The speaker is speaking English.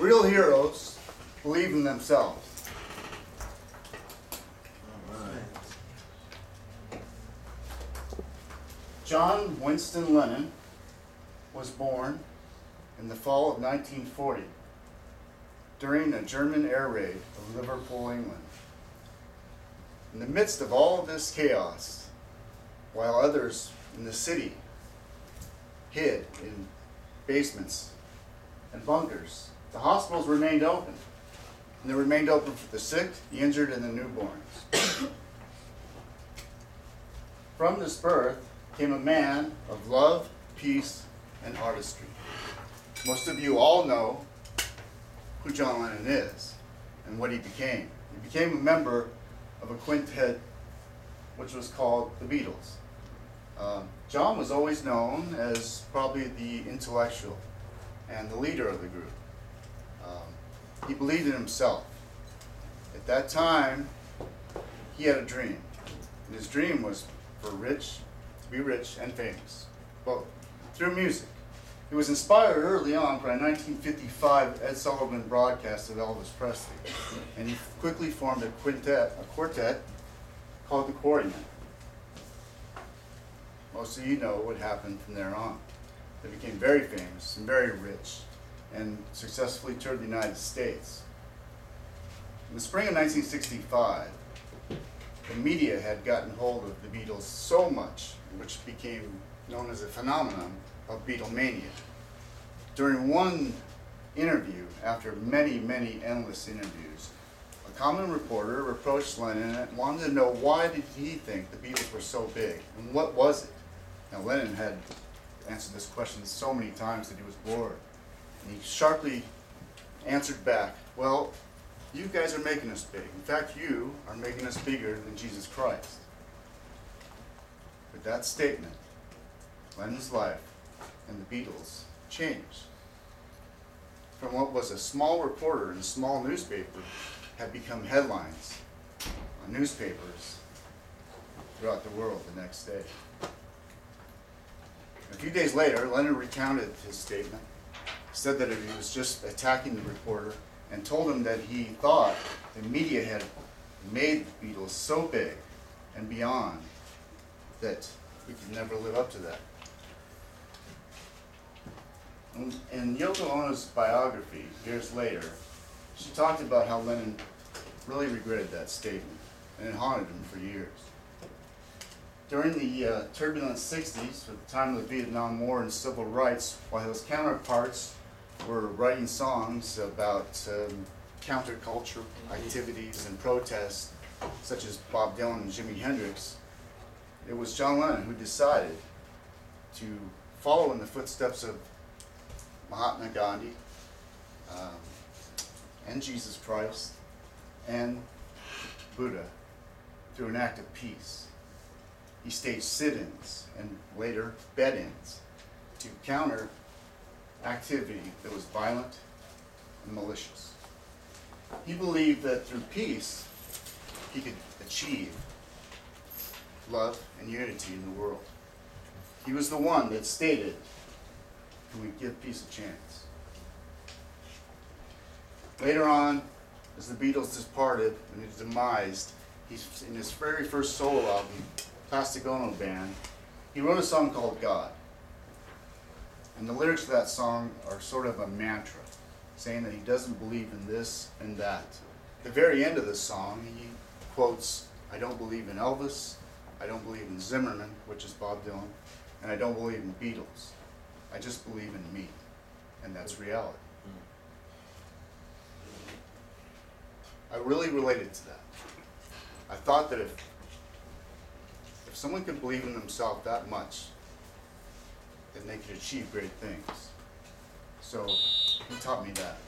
Real heroes believe in themselves. John Winston Lennon was born in the fall of 1940 during a German air raid of Liverpool, England. In the midst of all of this chaos, while others in the city hid in basements and bunkers, the hospitals remained open. And they remained open for the sick, the injured, and the newborns. From this birth came a man of love, peace, and artistry. Most of you all know who John Lennon is and what he became. He became a member of a quintet which was called the Beatles. Um, John was always known as probably the intellectual and the leader of the group. Um, he believed in himself. At that time, he had a dream. And his dream was for rich, to be rich and famous, both through music. He was inspired early on by a 1955 Ed Sullivan broadcast of Elvis Presley, and he quickly formed a quintet, a quartet called the Quarrymen. Most of you know what happened from there on. They became very famous and very rich, and successfully toured the United States. In the spring of 1965, the media had gotten hold of the Beatles so much, which became known as a phenomenon of Beatlemania. During one interview, after many, many endless interviews, a common reporter approached Lennon and wanted to know why did he think the Beatles were so big and what was it? Now Lennon had answered this question so many times that he was bored. And he sharply answered back, well, you guys are making us big. In fact, you are making us bigger than Jesus Christ. With that statement, Lennon's life and the Beatles changed. From what was a small reporter in a small newspaper had become headlines on newspapers throughout the world the next day. A few days later, Lennon recounted his statement, said that he was just attacking the reporter, and told him that he thought the media had made the Beatles so big and beyond that we could never live up to that. In, Yoko Ono's biography, years later, she talked about how Lennon really regretted that statement, and it haunted him for years. During the uh, turbulent 60s, at the time of the Vietnam War and civil rights, while his counterparts were writing songs about um, counterculture activities and protests, such as Bob Dylan and Jimi Hendrix, it was John Lennon who decided to follow in the footsteps of Mahatma Gandhi um, and Jesus Christ and Buddha through an act of peace. He staged sit-ins and later bed-ins to counter activity that was violent and malicious. He believed that through peace, he could achieve love and unity in the world. He was the one that stated, can we give peace a chance? Later on, as the Beatles departed and his demised, he's in his very first solo album, Plastic Ono Band, he wrote a song called God. And the lyrics of that song are sort of a mantra, saying that he doesn't believe in this and that. At the very end of the song, he quotes, I don't believe in Elvis, I don't believe in Zimmerman, which is Bob Dylan, and I don't believe in Beatles. I just believe in me, and that's reality. I really related to that. I thought that if if someone could believe in themselves that much, then they could achieve great things. So he taught me that.